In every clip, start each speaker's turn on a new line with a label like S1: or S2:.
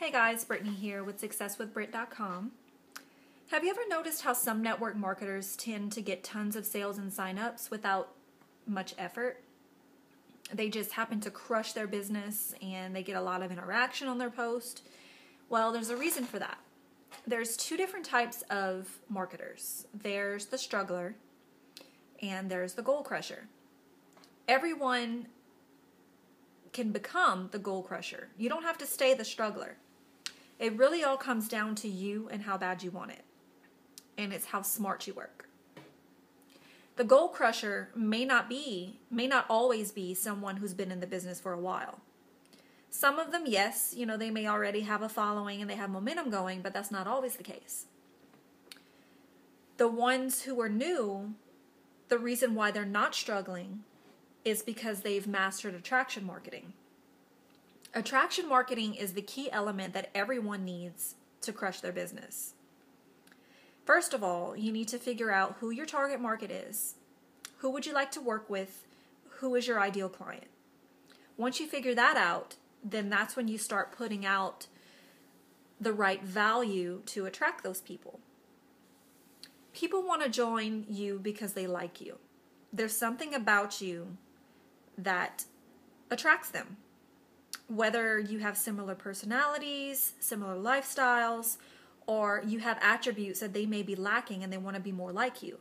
S1: Hey guys, Brittany here with SuccessWithBrit.com. Have you ever noticed how some network marketers tend to get tons of sales and signups without much effort? They just happen to crush their business and they get a lot of interaction on their post. Well, there's a reason for that. There's two different types of marketers there's the struggler and there's the goal crusher. Everyone can become the goal crusher. You don't have to stay the struggler. It really all comes down to you and how bad you want it. And it's how smart you work. The goal crusher may not be, may not always be someone who's been in the business for a while. Some of them, yes, you know, they may already have a following and they have momentum going, but that's not always the case. The ones who are new, the reason why they're not struggling is because they've mastered attraction marketing. Attraction marketing is the key element that everyone needs to crush their business. First of all, you need to figure out who your target market is. Who would you like to work with? Who is your ideal client? Once you figure that out, then that's when you start putting out the right value to attract those people. People want to join you because they like you. There's something about you that attracts them. Whether you have similar personalities, similar lifestyles, or you have attributes that they may be lacking and they want to be more like you.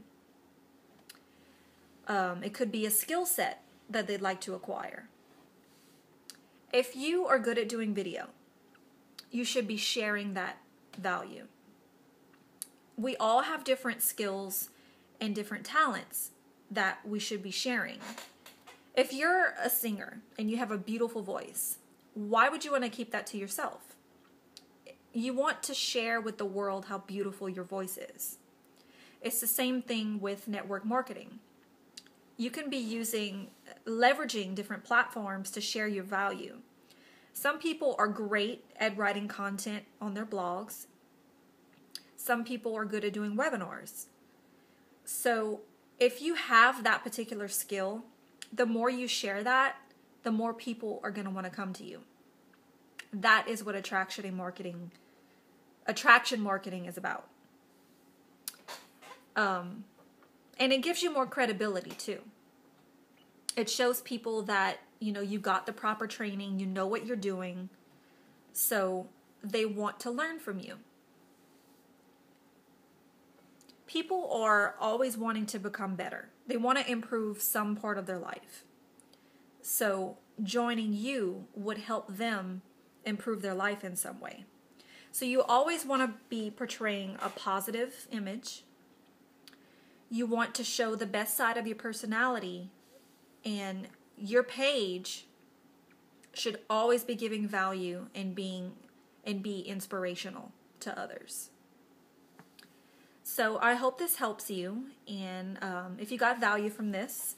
S1: Um, it could be a skill set that they'd like to acquire. If you are good at doing video, you should be sharing that value. We all have different skills and different talents that we should be sharing. If you're a singer and you have a beautiful voice, why would you want to keep that to yourself? You want to share with the world how beautiful your voice is. It's the same thing with network marketing. You can be using, leveraging different platforms to share your value. Some people are great at writing content on their blogs. Some people are good at doing webinars. So, if you have that particular skill, the more you share that, the more people are going to want to come to you. That is what attraction and marketing attraction marketing is about. Um, and it gives you more credibility too. It shows people that, you know, you got the proper training, you know what you're doing. So they want to learn from you. People are always wanting to become better. They want to improve some part of their life. So, joining you would help them improve their life in some way. So, you always want to be portraying a positive image. You want to show the best side of your personality, and your page should always be giving value and being and be inspirational to others. So I hope this helps you. And um, if you got value from this,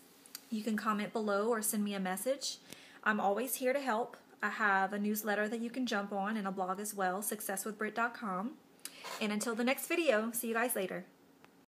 S1: you can comment below or send me a message. I'm always here to help. I have a newsletter that you can jump on and a blog as well, successwithbrit.com. And until the next video, see you guys later.